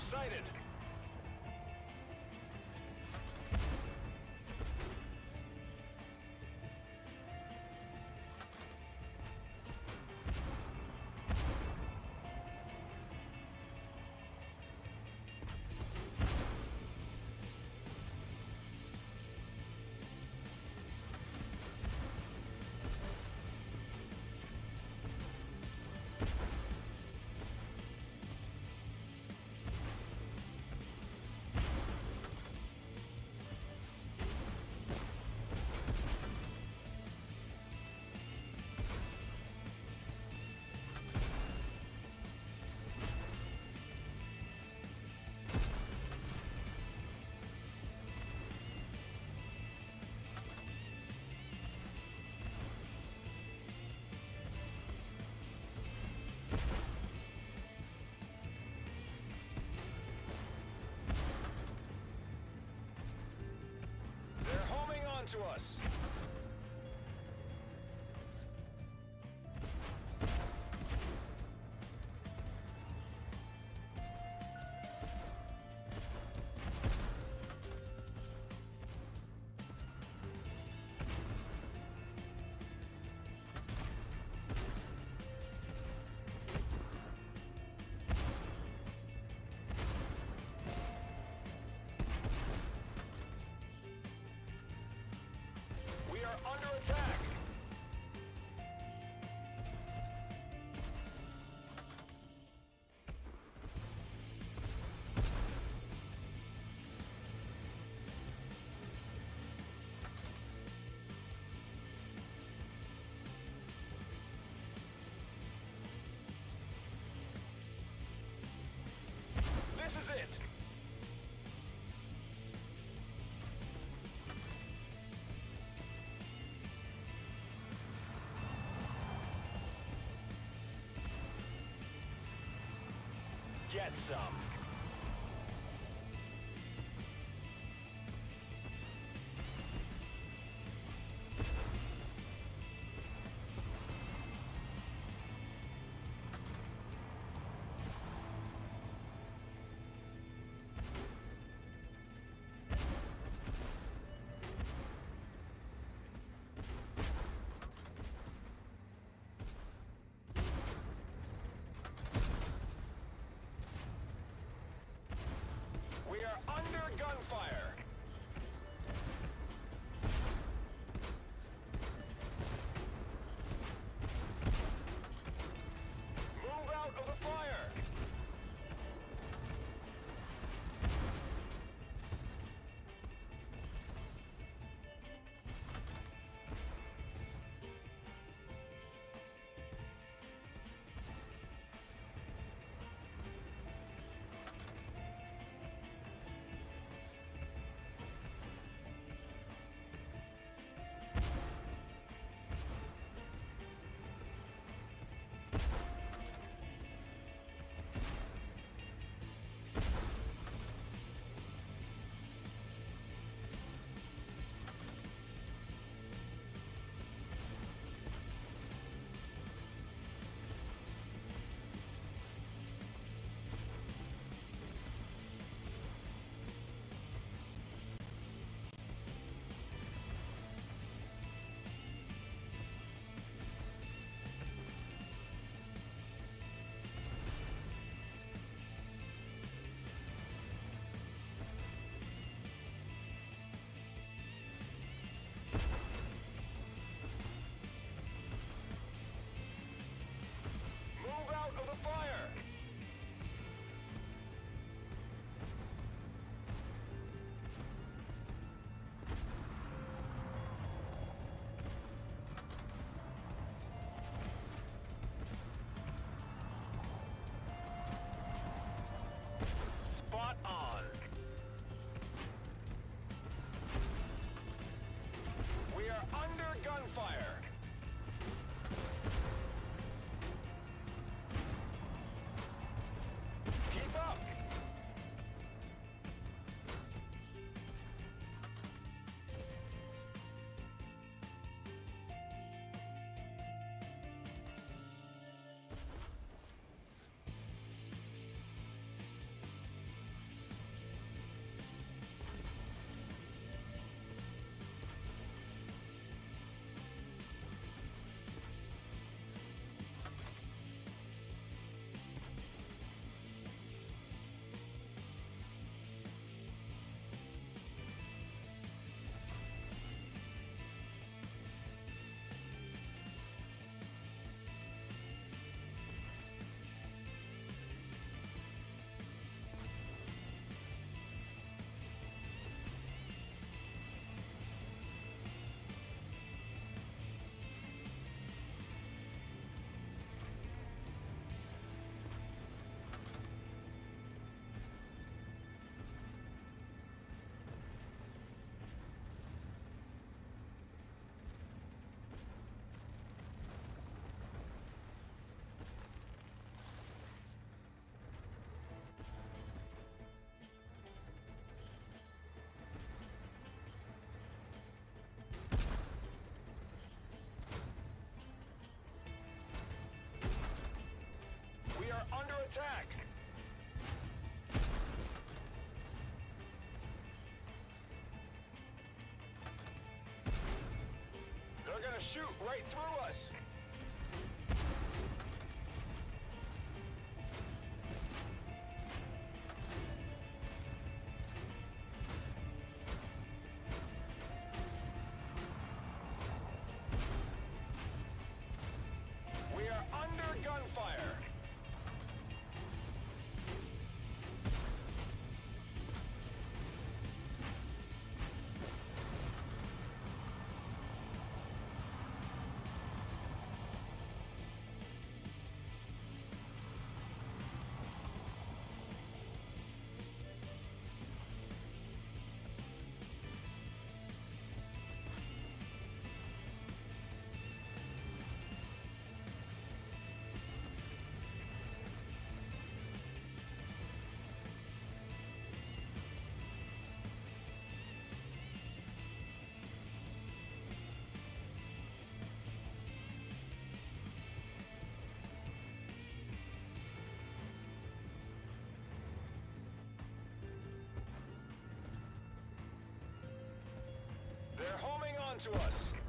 sighted. Onto us. Get some. bought off. Attack. They're gonna shoot right through us. To us.